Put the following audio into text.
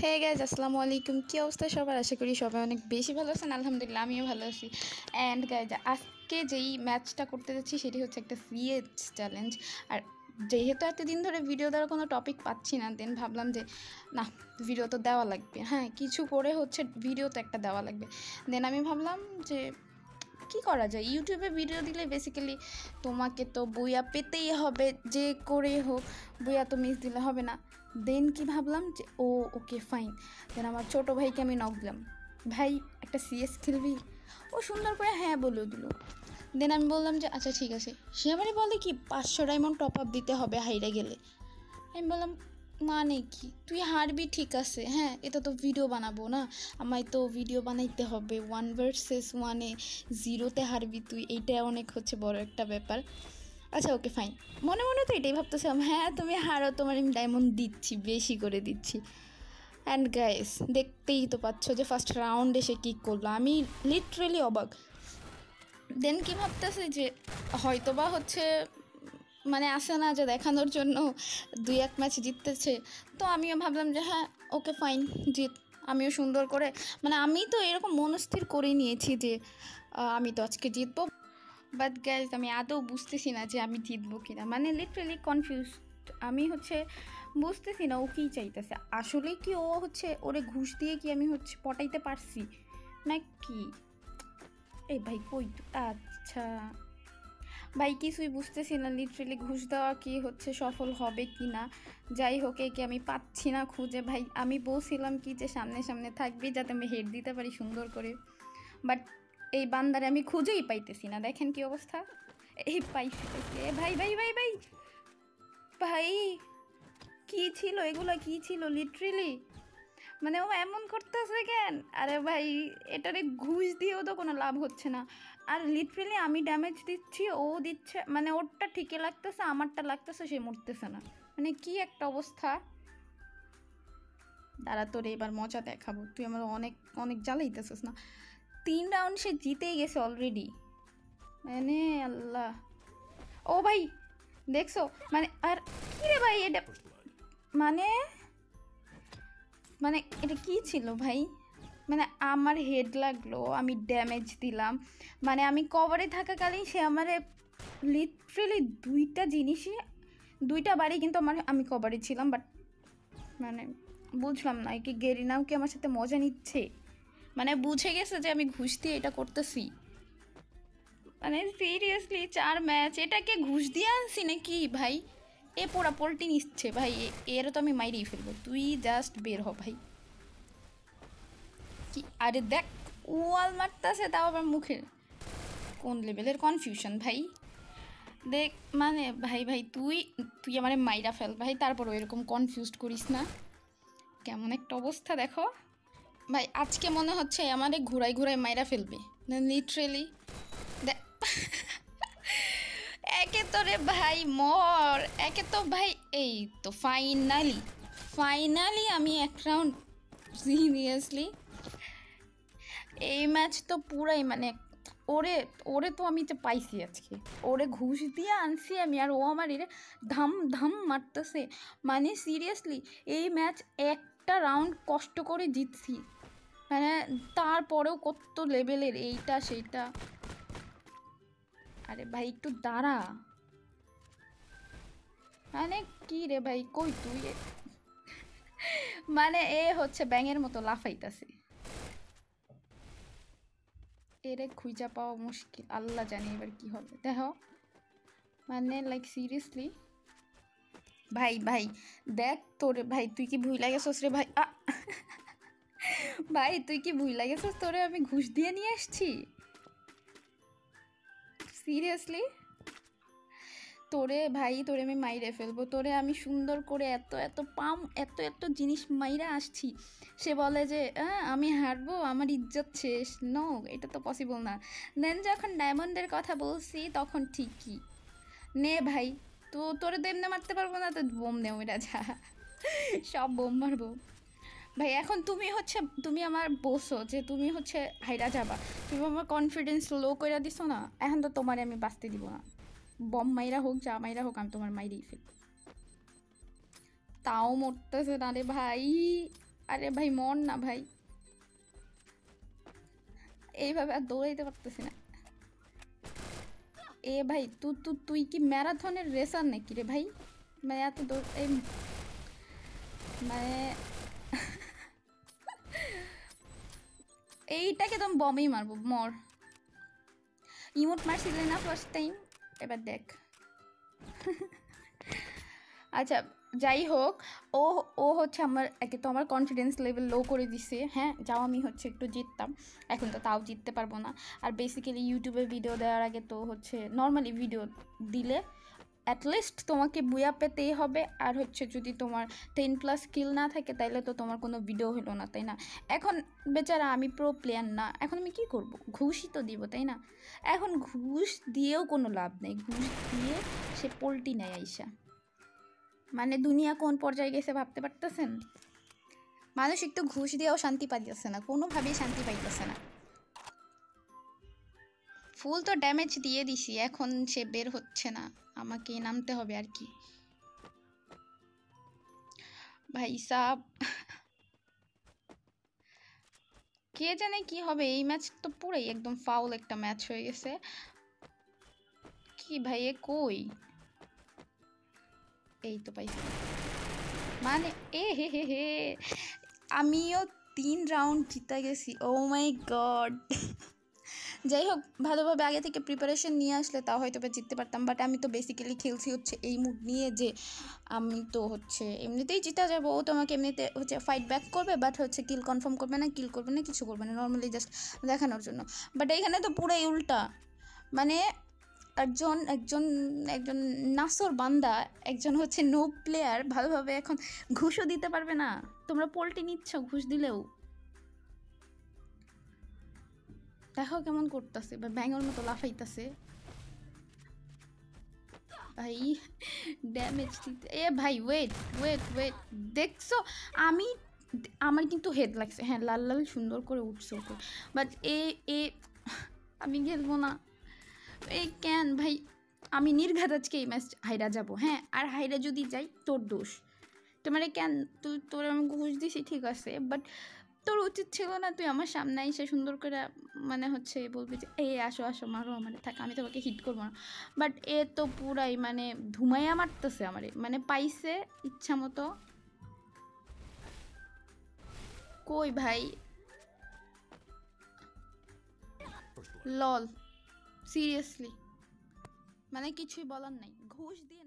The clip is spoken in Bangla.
হে গাইজ আসসালামু আলাইকুম কী অবস্থা সবার? আশা করি সবাই অনেক বেশি ভালো আছেন। আলহামদুলিল্লাহ, আমিও ভালো আছি। অ্যান্ড গাইজ আজকে যেই ম্যাচটা করতে যাচ্ছি, সেটি হচ্ছে একটা সিএচ চ্যালেঞ্জ আর যেহেতু এতদিন ধরে ভিডিও দেওয়ার কোনো টপিক পাচ্ছি না দেন ভাবলাম যে, না ভিডিও তো দেওয়া লাগবে। হ্যাঁ কিছু করে হচ্ছে ভিডিও তো একটা দেওয়া লাগবে। দেন আমি ভাবলাম যে, কি করা যায়? ইউটিউবে ভিডিও দিলে বেসিক্যালি তোমাকে তো বইয়া পেতেই হবে, যে করে হোক। বইয়া তো মিস দিলে হবে না। দেন কি ভাবলাম যে, ও ওকে ফাইন দেন আমার ছোট ভাইকে আমি নক দিলাম। ভাই, একটা সিএস খেলবি? ও সুন্দর করে হ্যাঁ বলে দিল। দেন আমি বললাম যে আচ্ছা ঠিক আছে। সে আমারে বলে কি, পাঁচশো ডায়মন্ড টপ আপ দিতে হবে হাইরে গেলে। আমি বললাম মানে কি? তুই হারবি, ঠিক আছে। হ্যাঁ এটা তো ভিডিও বানাবো না? আমায় তো ভিডিও বানাইতে হবে। ওয়ান ভার্সেস ওয়ানে জিরোতে হারবি তুই। এইটা অনেক হচ্ছে বড় একটা ব্যাপার। আচ্ছা ওকে ফাইন মনে মনে তো এটাই ভাবতেছিলাম হ্যাঁ তুমি হারো তোমার আমি ডায়মন্ড দিচ্ছি, বেশি করে দিচ্ছি। অ্যান্ড গাইস দেখতেই তো পাচ্ছ যে ফার্স্ট রাউন্ড এসে কী করল। আমি লিটারেলি অবাক। দেন কি ভাবতেছি যে হয়তোবা হচ্ছে মানে আসে না যে দেখানোর জন্য দুই এক ম্যাচ জিততেছে। তো আমিও ভাবলাম যে হ্যাঁ ওকে ফাইন জিত। আমিও সুন্দর করে মানে আমি তো এরকম মনস্থির করে নিয়েছি যে আমি তো আজকে জিতবো। বাট গ্যাস আমি আদৌ বুঝতেছি না যে আমি জিতবো কিনা। মানে লিটারেলি কনফিউজ আমি হচ্ছে বুঝতেছি না ও কী চাইতেছে। আসলে কি ও হচ্ছে ওরে ঘুষ দিয়ে কি আমি হচ্ছে পটাইতে পারছি? না কি? এই ভাই কই আচ্ছা। ভাই কিছুই বুঝতেছি না লিটারেলি ঘুষ দেওয়া কি হচ্ছে, সফল হবে কি না যাই হোক, একে আমি পাচ্ছি না খুঁজে। ভাই, আমি বলছিলাম কি যে সামনে সামনে থাকবি যাতে আমি হেড দিতে পারি সুন্দর করে। বাট এই বান্দারে আমি খুঁজেই পাইতেছি না। দেখেন কি অবস্থা? এই পাইছি। এ ভাই ভাই ভাই ভাই। ভাই, কি ছিল? এগুলো কি ছিল? লিটারেলি মানে ও এমন করতেছে কেন? আরে ভাই, এটারে ঘুষ দিয়েও তো কোনো লাভ হচ্ছে না। আর লিটারেলি আমি ড্যামেজ দিচ্ছি, ও দিচ্ছে মানে ওরটা ঠিকই লাগতেছে, আমারটা লাগতেছে, সে মরতেছে না। মানে কি একটা অবস্থা? দাঁড়া, তোর এবার মজা দেখাবো। তুই আমার অনেক অনেক জ্বালাইতেছিস না। তিন রাউন্ড সে জিতেই গেছে অলরেডি মানে আল্লাহ। ও ভাই, দেখছ? মানে আর কি রে ভাই, এটা মানে মানে এটা কি ছিল ভাই? মানে আমার হেড লাগল, আমি ড্যামেজ দিলাম। মানে আমি কভারে থাকাকালীন সে আমার লিটারেলি দুইটা জিনিসই, দুইটা বাড়ি কিন্তু আমার, আমি কভারে ছিলাম বাট মানে বুঝলাম না কি গেরিনাও কি আমার সাথে মজা নিচ্ছে? মানে বুঝে গেছে যে আমি ঘুষ দিয়ে এটা করতেছি। মানে সিরিয়াসলি চার ম্যাচ এটাকে ঘুষ দিয়ে আনছি নাকি? ভাই, এ পোড়া পোলটি নিচ্ছে, ভাই এর তো আমি মাইরেই ফেলব, তুই জাস্ট বের হ, ভাই। কি, আরে দেখ, ওয়াল মারতেছে তাও আবার মুখে কোন লেভেলের কনফিউশন ভাই? দেখ মানে ভাই ভাই, তুই তুই আমারে মাইরা ফেল, ভাই, তারপর এরকম কনফিউজড করিস না। কেমন একটা অবস্থা, দেখো। ভাই, আজকে মনে হচ্ছে আমারে ঘুরাই ঘুরাই মাইরা ফেলবে। লিটারেলি একে তো রে ভাই মর। একে তো ভাই, এই তো ফাইনালি ফাইনালি আমি এক রাউন্ড সিরিয়াসলি এই ম্যাচ তো পুরাই মানে ওরে ওরে তো আমি তো পাইছি আজকে। ওরে ঘুষ দিয়ে আনছি আমি, আর ও আমার এরে ধাম ধাম মারতেছে। মানে সিরিয়াসলি এই ম্যাচ একটা রাউন্ড কষ্ট করে জিতছি। মানে তারপরেও কত লেভেলের এইটা, সেইটা। আরে ভাই, একটু দাঁড়া। মানে কি রে ভাই, কই তুই? মানে এ হচ্ছে ব্যাঙের মতো লাফাইতাছে। এরে খুঁজা পাওয়া মুশকিল, আল্লাহ জানে এবার কি হবে। দেখো মানে লাইক সিরিয়াসলি ভাই ভাই, দেখ তোর, ভাই, তুই কি ভুই লাগেছস রে ভাই? আ! ভাই তুই কি ভুই লাগেছস তোরে আমি ঘুষ দিয়ে নিয়ে এসছি সিরিয়াসলি তোরে ভাই তোরে আমি মাইরে ফেলব। তোরে আমি সুন্দর করে এত এত পাম এত এত জিনিস মাইরা আসছি। সে বলে যে "আহ, আমি হারবো আমার ইজ্জত শেষ। নো এটা তো পসিবল না। দেন যখন ডায়মন্ডের কথা বলছি তখন ঠিকই। নে ভাই তো তোরে তো এমনি মারতে পারব না তো বোম নে ওইটা যা। সব বোম মারবো। ভাই, এখন তুমি হচ্ছে, তুমি আমার বসো যে তুমি হচ্ছে হাইরা যাবা। তুমি আমার কনফিডেন্স লো করে দিছো না, এখন তো তোমারে আমি বাঁচতে দিব না। বম মাইরা হোক, যা মাইরা হোক, আমি তোমার মাইরেই ফেলব। তাও মরতেছে না রে ভাই। আরে ভাই মন না ভাই। এইভাবে আর দৌড়াইতে পারতেছি না। এ ভাই তুই তুই তুই কি ম্যারাথনের রেসার নাকি রে ভাই? মানে এত দৌড়, এই মানে এইটাকে তো বমেই মারবো, মর। ইমোট মারছিলে না ফার্স্ট টাইম এবার দেখ। আচ্ছা যাই হোক, ও ও হচ্ছে আমার, একে তো আমার কনফিডেন্স লেভেল লো করে দিছে। হ্যাঁ যাও আমি হচ্ছে একটু জিততাম। এখন তো তাও জিততে পারব না। আর বেসিক্যালি ইউটিউবে ভিডিও দেওয়ার আগে তো হচ্ছে নর্মালি ভিডিও দিলে অ্যাটলিস্ট তোমাকে বুয়া পেতেই হবে। আর হচ্ছে যদি তোমার টেন প্লাস স্কিল না থাকে, তাইলে তো তোমার কোনো ভিডিও হলো না, তাই না? এখন বেচারা আমি প্রো প্লেয়ার না, এখন আমি কি করব? ঘুষই তো দিব, তাই না? এখন ঘুষ দিয়েও কোনো লাভ নেই। ঘুষ দিয়ে সে পোলটি নেয় আইসা। মানে দুনিয়া কোন পর্যায়ে গেছে ভাবতে পারতেছেন? মানুষ একটু ঘুষ দিয়েও শান্তি পাইতেছে না, কোনোভাবেই শান্তি পাইতেছে না। ফুল তো ড্যামেজ দিয়ে দিছি, এখন সে বের হচ্ছে না। আমাকে নামতে হবে আর কি। ভাই সাব। কে জানে কি হবে, এই ম্যাচ তো পুরাই একদম ফাউল একটা ম্যাচ হয়ে গেছে। কি ভাই, এ কই? এই তো পাইছি মানে এ হে হে হে, আমিও তিন রাউন্ড জিতে গেছি। ও মাই গড যাই হোক, ভালোভাবে আগে থেকে প্রিপারেশন নিয়ে আসলে তাও হয়তো বা জিততে পারতাম। বাট আমি তো বেসিক্যালি খেলছি হচ্ছে এই মুড নিয়ে যে আমি তো হচ্ছে এমনিতেই জিতা যাব। ও তোমাকে এমনিতে হচ্ছে ফাইট ব্যাক করবে বাট হচ্ছে কিল কনফার্ম করবে না কিল করবে না, কিছু করবে না নর্মালি জাস্ট দেখানোর জন্য। বাট এইখানে তো পুরাই উল্টা। মানে একজন একজন একজন নাসর বান্দা, একজন হচ্ছে নো প্লেয়ার ভালোভাবে এখন ঘুষও দিতে পারবে না। তোমরা পোল্টি নিচ্ছ, ঘুষ দিলেও। দেখো কেমন করতেছে, বা ব্যাঙের মতো লাফাইতেছে। ভাই ড্যামেজ দিতে এ ভাই ওয়েট ওয়েট ওয়েট দেখছ? আমি আমার কিন্তু হেড লাগছে। হ্যাঁ লাল লাল সুন্দর করে উঠছে উপর বাট এ এ, আমি খেলব না। এই কেন ভাই? আমি নির্ঘাত আজকে এই ম্যাচ হাইরা যাব। হ্যাঁ আর হাইরা যদি যাই, তোর দোষ। তোমারে কেন তুই তোর আমি ঘুষ দিছি, ঠিক আছে বাট তোর উচিত ছিল না তুই আমার সামনে এসে সুন্দর করে মানে হচ্ছে বলবি যে এ আসো আসো, মারো আমার থাক, আমি তোমাকে হিট করব না। বাট এ তো পুরাই মানে ধুমাইয়া মারতেছে আমারে। মানে পাইছে ইচ্ছা মতো। কই ভাই? লল সিরিয়াসলি মানে কিছুই বলার নাই। ঘুষ দিয়ে